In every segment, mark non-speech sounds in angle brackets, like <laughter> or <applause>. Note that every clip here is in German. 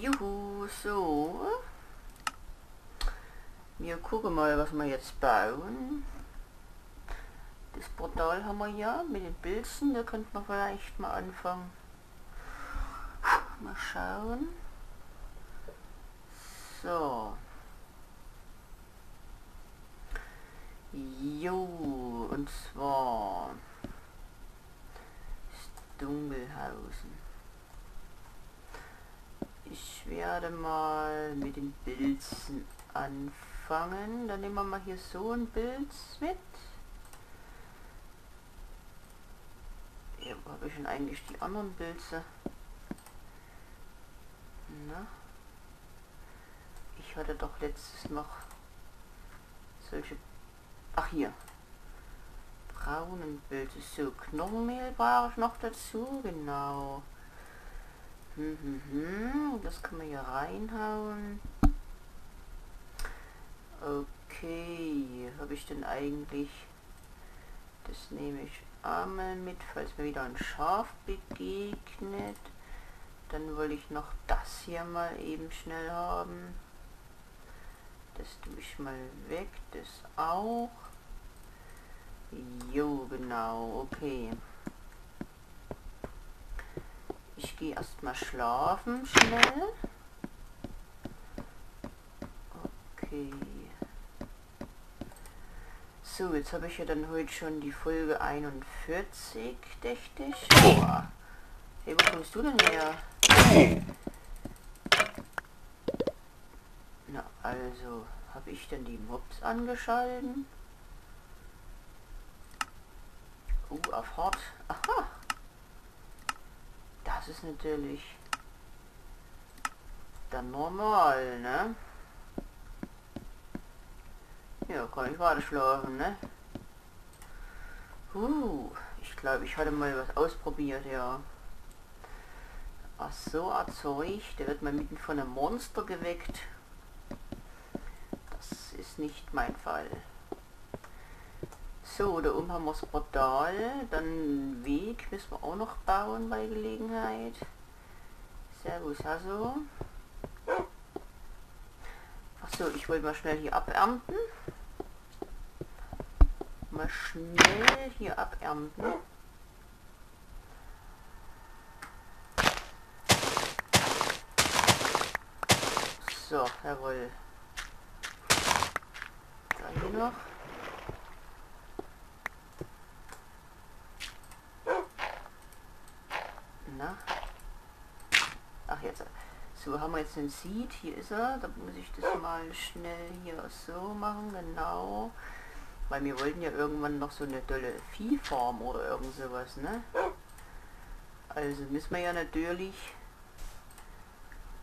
Juhu, so. Wir gucken mal, was wir jetzt bauen. Das Portal haben wir ja mit den Pilzen, da könnte man vielleicht mal anfangen. Mal schauen. So. Jo, und zwar Dunkelhausen. Ich werde mal mit den Pilzen anfangen. Dann nehmen wir mal hier so ein Bild mit. Ja, wo habe ich denn eigentlich die anderen Pilze? Na? Ich hatte doch letztes noch solche... Ach hier. Braunen Pilze. So, Knochenmehl brauche ich noch dazu. Genau. Hm, hm, hm. Das kann man hier reinhauen. Okay, habe ich denn eigentlich... Das nehme ich einmal mit, falls mir wieder ein Schaf begegnet. Dann wollte ich noch das hier mal eben schnell haben. Das tue ich mal weg, das auch. Jo, genau, okay. Ich gehe erstmal schlafen, schnell. Okay. So, jetzt habe ich ja dann heute schon die Folge 41, dächte ich. Boah. Hey, wo kommst du denn her? Na, also, habe ich denn die Mobs angeschalten? Uh, auf Hart. Aha. Ist natürlich dann normal, ne? Ja, kann ich weiter schlafen, ne? Uh, ich glaube, ich hatte mal was ausprobiert, ja. Ach so, erzeugt. Der wird mal mitten von einem Monster geweckt. Das ist nicht mein Fall. So, da oben haben wir das Portal. Dann Weg müssen wir auch noch bauen bei Gelegenheit. Servus, also. Achso, ich wollte mal schnell hier abernten. Mal schnell hier abernten. So, jawohl. Dann hier noch. Na? Ach jetzt. Wir jetzt den Seed. Hier ist er. Da muss ich das mal schnell hier so machen. Genau. Weil wir wollten ja irgendwann noch so eine tolle Viehfarm oder irgend sowas, ne? Also müssen wir ja natürlich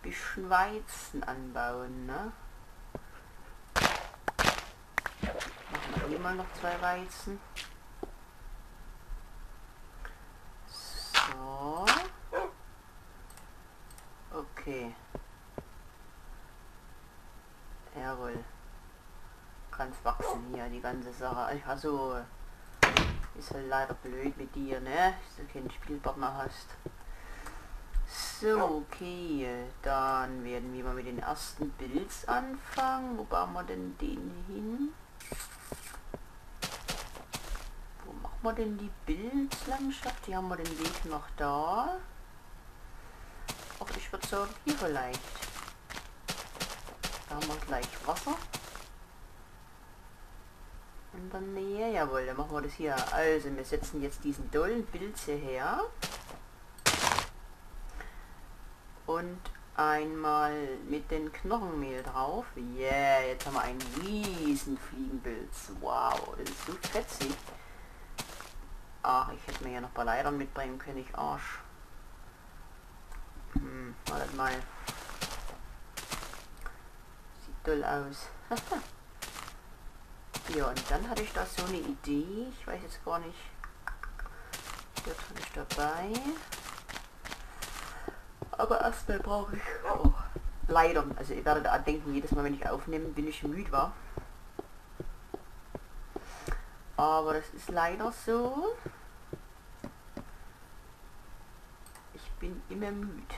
ein bisschen Weizen anbauen, ne? Machen wir hier mal noch zwei Weizen. So. Okay. Jawohl es wachsen hier, die ganze Sache. Also, ist halt leider blöd mit dir, ne? Dass du keinen Spielpartner hast. So, okay, dann werden wir mal mit den ersten Builds anfangen. Wo bauen wir denn den hin? Wo machen wir denn die Bildslandschaft? Die haben wir den Weg noch da. Ich würde sagen, hier vielleicht. Da haben wir gleich Wasser in der Nähe. Jawohl, dann machen wir das hier. Also, wir setzen jetzt diesen dollen Pilze her. Und einmal mit den Knochenmehl drauf. Yeah, jetzt haben wir einen riesen Fliegenpilz. Wow, das ist so fetzig. Ach, ich hätte mir ja noch ein paar Leitern mitbringen können, ich Arsch. Hm, wartet mal. Sieht toll aus. <laughs> Ja, und dann hatte ich da so eine Idee. Ich weiß jetzt gar nicht. Der drin ist dabei. Aber erstmal brauche ich oh, leider, also ihr werdet denken, jedes Mal wenn ich aufnehme, bin ich müde war. Aber das ist leider so. Ich bin immer müde.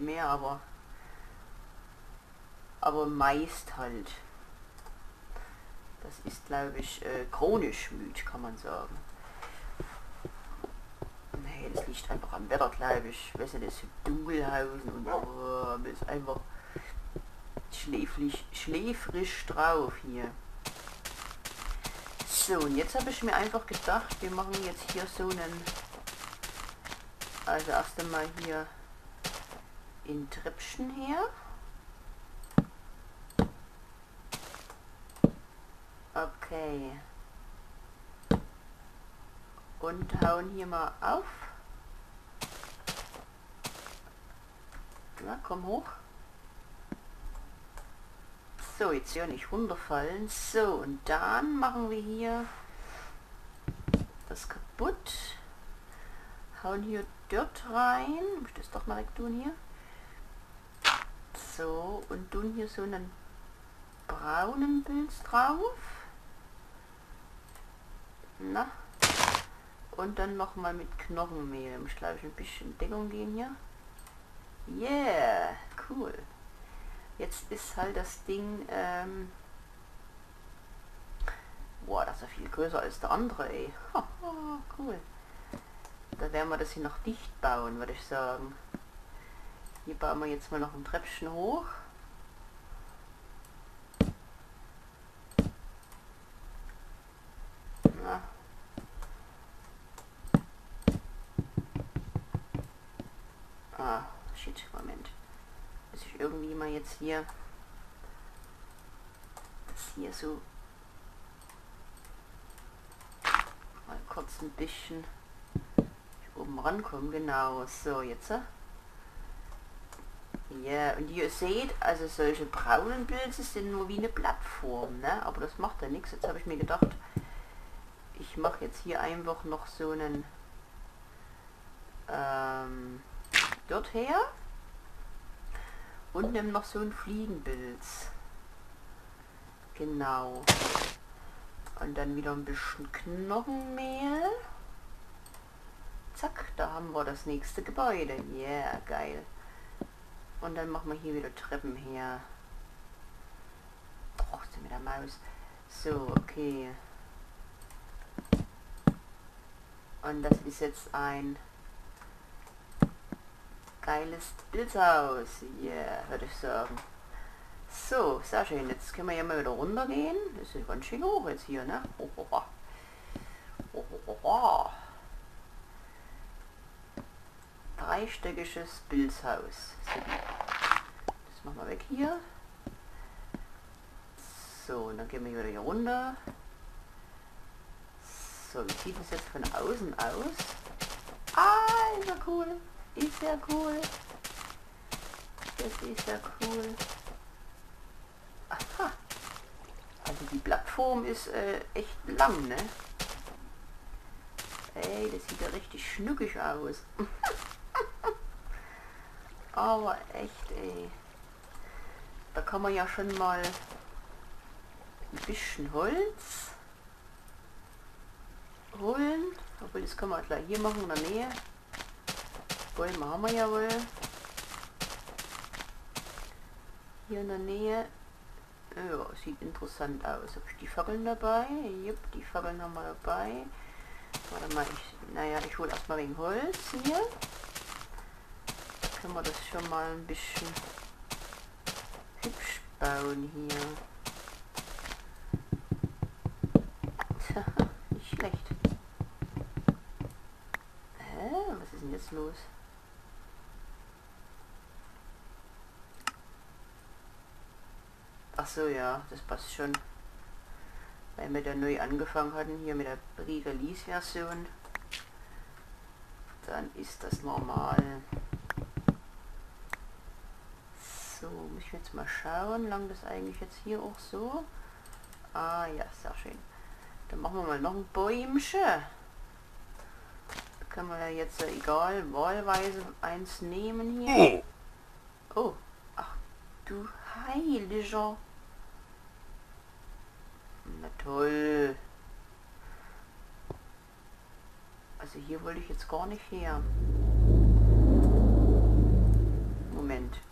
Nicht immer, aber aber meist halt. Das ist, glaube ich, äh, chronisch müde, kann man sagen. Nee, das liegt einfach am Wetter, glaube ich. Weißt du, das ist Dunkelhausen und oh, man ist einfach schläfrig, schläfrig drauf hier. So, und jetzt habe ich mir einfach gedacht, wir machen jetzt hier so einen... Also erst einmal hier in Treppchen her. Okay. Und hauen hier mal auf. Na, komm hoch. So, jetzt ja nicht runterfallen. So, und dann machen wir hier das kaputt. Hauen hier Dirt rein. Muss ich das doch mal tun hier. So, und tun hier so einen braunen Pilz drauf. Na. Und dann noch mal mit Knochenmehl. Muss glaube ich ein bisschen Deckung gehen hier. Yeah, cool. Jetzt ist halt das Ding, ähm, boah, das ist ja viel größer als der andere, ey. <laughs> cool. Da werden wir das hier noch dicht bauen, würde ich sagen. Hier bauen wir jetzt mal noch ein Treppchen hoch. Ah, shit, Moment irgendwie mal jetzt hier das hier so mal kurz ein bisschen oben rankommen. Genau, so jetzt. Ja, und ihr seht, also solche braunen Pilze sind nur wie eine Plattform, ne? aber das macht ja nichts. Jetzt habe ich mir gedacht, ich mache jetzt hier einfach noch so einen ähm, dort her und nimm noch so ein Fliegenpilz. Genau. Und dann wieder ein bisschen Knochenmehl. Zack, da haben wir das nächste Gebäude. Yeah, geil. Und dann machen wir hier wieder Treppen her. Brauchst du mit der Maus. So, okay. Und das ist jetzt ein geiles Bildhaus. Yeah, würde ich sagen. So, sehr schön. Jetzt können wir ja mal wieder runtergehen. Das ist ganz schön hoch jetzt hier, ne? Oh, oh, oh. Oh, oh, oh. Dreistöckiges Bildhaus. Das machen wir weg hier. So, und dann gehen wir wieder hier runter. So, wie sieht das jetzt von außen aus? Ah, ist ja cool. Ist ja cool. Das ist ja cool. Aha. Also die Plattform ist äh, echt lang, ne? Ey, das sieht ja richtig schnuckig aus. <laughs> Aber echt, ey. Da kann man ja schon mal ein bisschen Holz holen. Obwohl, das kann man gleich hier machen in der Nähe. Bäume haben wir ja wohl. Hier in der Nähe. Ja, sieht interessant aus. Habe ich die Fackeln dabei? Jupp, die Fackeln haben wir dabei. Warte mal, ich, naja, ich hole erstmal wegen Holz hier. Können wir das schon mal ein bisschen hübsch bauen hier. Nicht schlecht. Hä? Was ist denn jetzt los? Ach so, ja, das passt schon. Weil wir da neu angefangen hatten, hier mit der Pre-Release-Version. Dann ist das normal. Ich jetzt mal schauen, lang das eigentlich jetzt hier auch so. Ah ja, sehr schön. Dann machen wir mal noch ein Bäumchen. Da können wir ja jetzt, äh, egal, wahlweise eins nehmen hier. Oh, oh ach du heiliger. Na toll. Also hier wollte ich jetzt gar nicht her.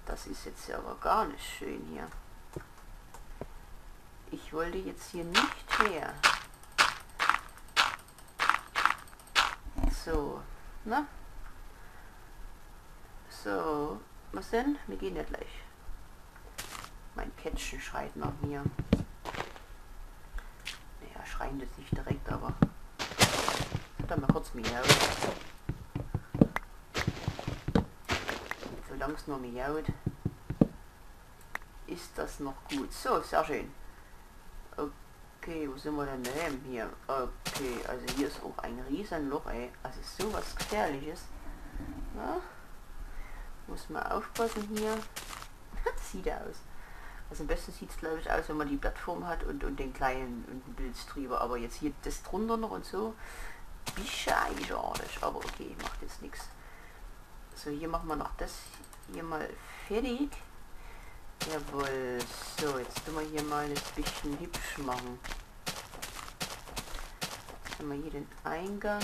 Das ist jetzt aber gar nicht schön hier. Ich wollte jetzt hier nicht her. So, na? So, was denn? Wir gehen ja gleich. Mein Kätzchen schreit nach mir. Naja, schreien das nicht direkt, aber... Dann mal kurz miaut. Es nur miaut, ist das noch gut. So, sehr schön. Okay, wo sind wir denn denn hier? Okay, also hier ist auch ein Riesenloch, ey. Also sowas gefährliches. Ja? Muss man aufpassen hier. <laughs> sieht aus. Also am besten sieht es glaube ich aus, wenn man die Plattform hat und, und den kleinen und den Bild drüber. Aber jetzt hier das drunter noch und so. Bescheißartig. Aber okay, macht jetzt nichts. So, hier machen wir noch das hier mal fertig. Jawohl. So, jetzt tun wir hier mal ein bisschen hübsch machen. Jetzt haben wir hier den Eingang.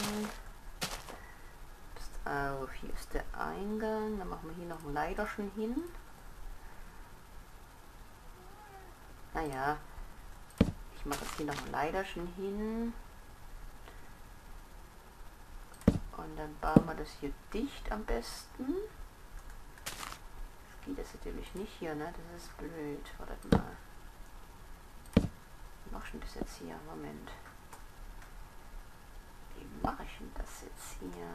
Auf, hier ist der Eingang. Dann machen wir hier noch ein Leiterchen hin. Naja, ich mache jetzt hier noch ein Leiterchen hin. Und dann bauen wir das hier dicht am besten geht das natürlich nicht hier, ne? Das ist blöd. Wartet mal. Wie mache ich das jetzt hier? Moment. Wie mache ich denn das jetzt hier?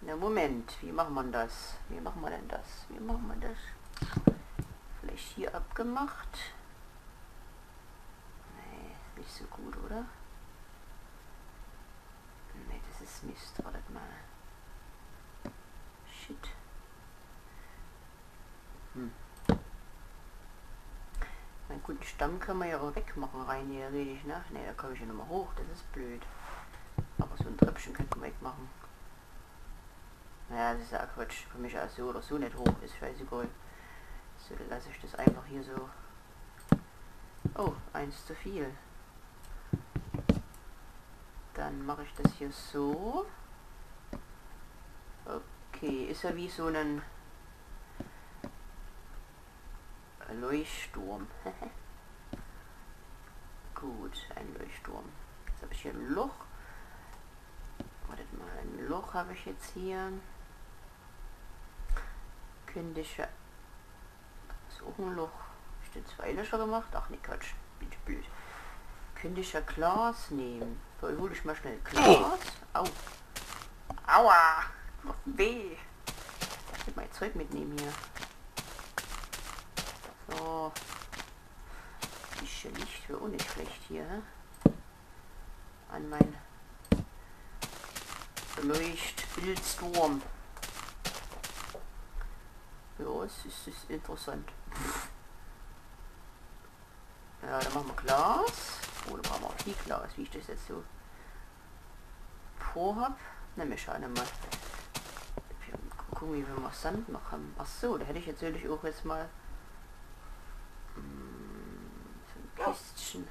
Na Moment, wie machen wir das? Wie machen wir denn das? Wie machen wir das? Vielleicht hier abgemacht? Nee, nicht so gut, oder? Nee, das ist Mist. Wartet mal. Shit. Hm. Stamm kann man ja auch wegmachen rein hier richtig, ne? Ne, da komme ich ja nochmal hoch, das ist blöd. Aber so ein Treppchen könnte man wegmachen. Naja, das ist ja Quatsch. Für mich als so oder so nicht hoch ist, scheißegal. So, dann lasse ich das einfach hier so. Oh, eins zu viel. Dann mache ich das hier so. Okay, ist ja wie so ein Leuchtturm. <laughs> Gut, ein Leuchtturm. Jetzt habe ich hier ein Loch. Wartet mal, ein Loch habe ich jetzt hier. Ich ja... ist auch ein Loch. Ich den zwei Löcher gemacht? Ach nee, Quatsch. Ich blöd. Ich ja Glas nehmen. So, hole ich mal schnell Glas. Au. Aua. Weh. Ich will mein Zeug mitnehmen hier. So. Bisschen Licht für nicht schlecht hier. An mein Leuchtbildsturm. Ja, es ist, ist interessant. Ja, dann machen wir Glas. Oder brauchen wir auch viel Glas, wie ich das jetzt so vorhab. Na, wir schauen mal. Gucken, wie wir mal Sand noch haben. Ach so, da hätte ich natürlich auch jetzt mal Kistchen.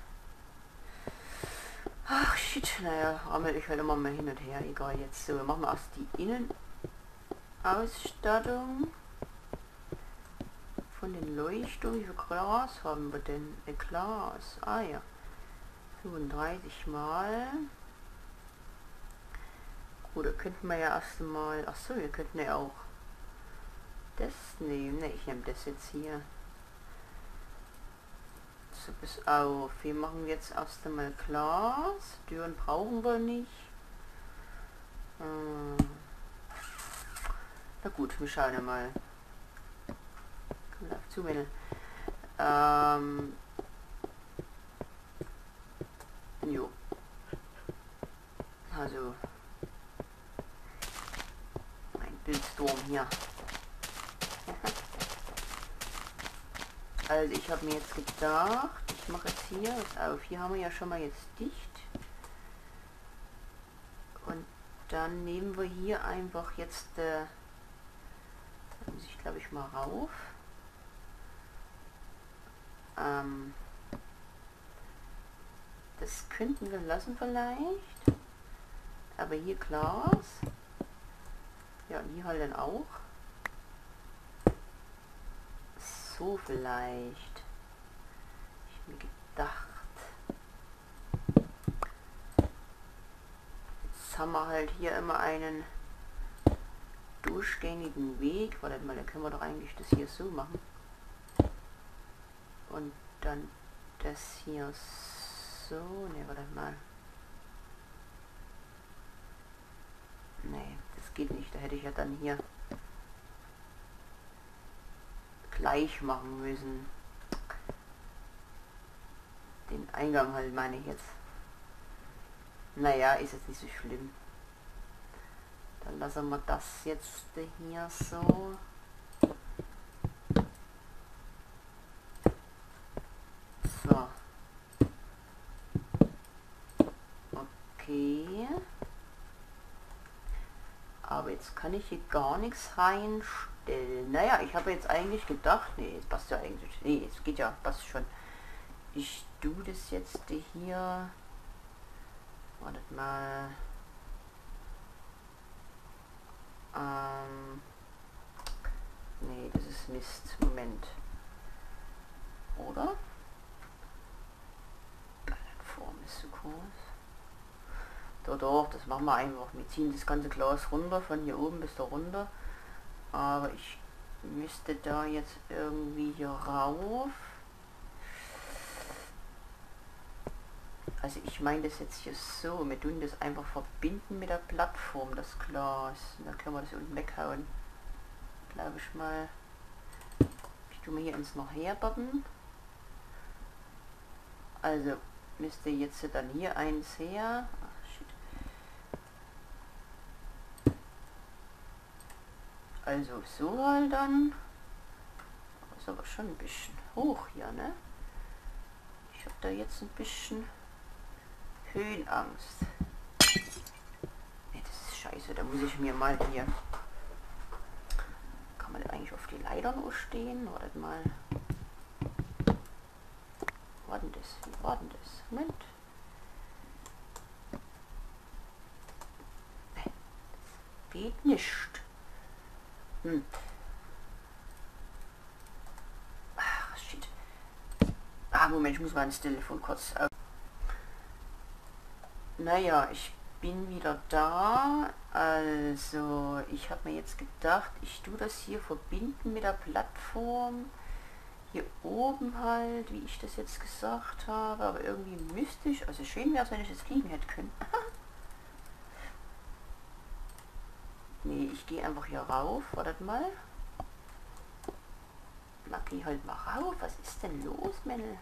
Ach shit, naja, rammel ich halt immer mal hin und her, egal jetzt. So, wir machen erst die Innenausstattung von den Leuchtungen. Wie viel Glas haben wir denn? Ein Glas. Ah ja. 35 mal. Gut, da könnten wir ja erst mal. Achso, wir könnten ja auch das nehmen. Ne, ich nehme das jetzt hier so bis auf. Wir machen jetzt erst einmal Glas. Türen brauchen wir nicht. Hm. Na gut, wir schauen mal. Zu, Mädel. Ähm. Jo. Also. Ein Bildsturm hier. <laughs> Also ich habe mir jetzt gedacht, ich mache jetzt hier auf. Hier haben wir ja schon mal jetzt dicht. Und dann nehmen wir hier einfach jetzt, äh, da muss ich glaube ich mal rauf. Ähm, das könnten wir lassen vielleicht. Aber hier Glas. Ja, und hier halt dann auch. So vielleicht. Ich mir gedacht. Jetzt haben wir halt hier immer einen durchgängigen Weg. Warte mal, da können wir doch eigentlich das hier so machen. Und dann das hier so. Ne, warte mal. Nee, das geht nicht. Da hätte ich ja dann hier gleich machen müssen. Den Eingang halt meine ich jetzt. Naja, ist jetzt nicht so schlimm. Dann lassen wir das jetzt hier. So. Okay. Aber jetzt kann ich hier gar nichts reinstellen. Naja, ich habe jetzt eigentlich gedacht, nee, es passt ja eigentlich. Nee, es geht ja, passt schon. Ich tue das jetzt hier. Wartet mal. Ähm, nee, das ist Mist. Moment. Oder? Form ist zu groß. Doch, doch, das machen wir einfach. Wir ziehen das ganze Glas runter, von hier oben bis da runter. Aber ich müsste da jetzt irgendwie hier rauf. Also ich meine das jetzt hier so, wir tun das einfach verbinden mit der Plattform, das Glas. Dann können wir das unten weghauen. Glaube ich mal. Ich tue mir hier ins noch herbappen. Also müsste jetzt dann hier eins her. Ach, shit. Also so halt dann. Ist aber schon ein bisschen hoch hier, ne? Ich habe da jetzt ein bisschen Höhenangst. Nee, das ist scheiße, da muss ich mir mal hier... Kann man eigentlich auf die Leiter nur stehen? Wartet mal. War denn das? Wie war das? Moment. Geht nicht. Hm. Ach, shit. Ah, Moment, ich muss mal ins Telefon kurz... Naja, ich bin wieder da. Also, ich habe mir jetzt gedacht, ich tue das hier verbinden mit der Plattform. Hier oben halt, wie ich das jetzt gesagt habe. Aber irgendwie mystisch. Also schön wäre es, wenn ich es fliegen hätte können. <laughs> nee, ich gehe einfach hier rauf. Wartet mal. Na, geh halt mal rauf. Was ist denn los, Männle?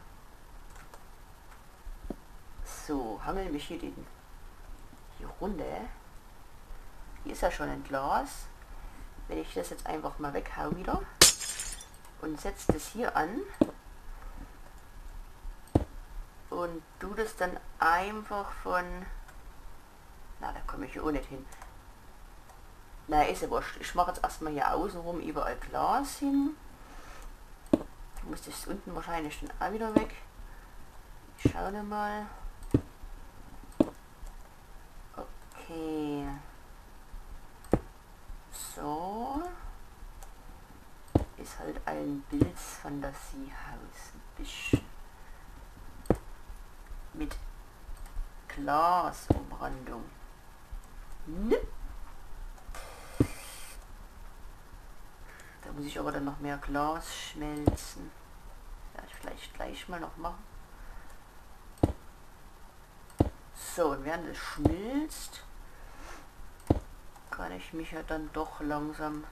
So, hangel mich hier den die Runde. Hier ist ja schon ein Glas. Wenn ich das jetzt einfach mal weghau wieder und setze das hier an und du das dann einfach von na da komme ich hier auch nicht hin na ist ja wurscht ich mache jetzt erstmal hier außenrum überall Glas hin muss das unten wahrscheinlich dann auch wieder weg ich schaue mal Okay. So. Ist halt ein Bildsfantasiehaus. Bisschen. Mit Glasumrandung. Ne? Da muss ich aber dann noch mehr Glas schmelzen. Ja, ich vielleicht gleich mal noch machen. So, und während es schmilzt, kann ich mich ja dann doch langsam,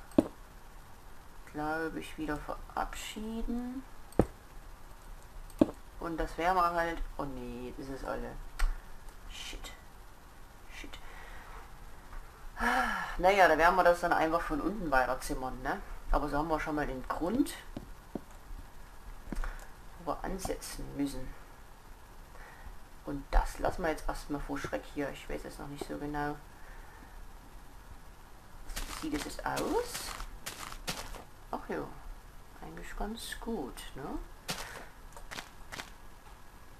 glaube ich, wieder verabschieden. Und das wäre mal halt... Oh nee, das ist alle... Shit. Shit. Naja, da werden wir das dann einfach von unten weiterzimmern, ne? Aber so haben wir schon mal den Grund, wo wir ansetzen müssen. Und das lassen wir jetzt erstmal vor Schreck hier. Ich weiß es noch nicht so genau sieht es aus? Ach ja, eigentlich ganz gut, ne?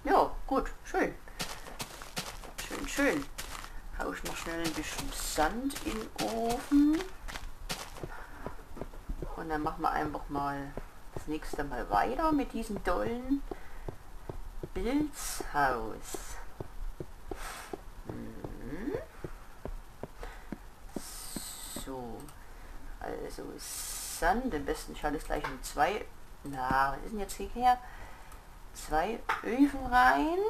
Ja, gut, schön. Schön, schön. Hau ich noch schnell ein bisschen Sand in den Ofen. Und dann machen wir einfach mal das nächste Mal weiter mit diesem tollen Bildshaus. Mhm. So, also Sand, am besten ich es gleich in zwei, na, was ist denn jetzt hier? Zwei Öfen rein.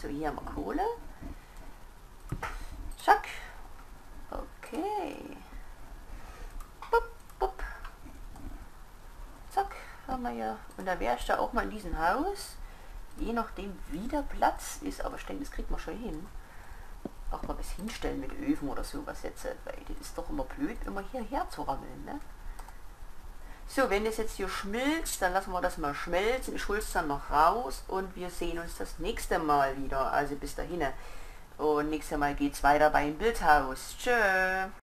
So, hier haben wir Kohle. Zack. Okay. Bup, bup. Zack, haben wir ja. Und da wäre ich da auch mal in diesem Haus. Je nachdem, wie der Platz ist. Aber ich denke, das kriegt man schon hin. Auch mal was hinstellen mit Öfen oder sowas jetzt. Weil das ist doch immer blöd, immer hierher zu rammeln. Ne? So, wenn das jetzt hier schmilzt, dann lassen wir das mal schmelzen. Ich hole es dann noch raus und wir sehen uns das nächste Mal wieder. Also bis dahin. Und nächstes Mal geht es weiter beim Bildhaus. Tschö.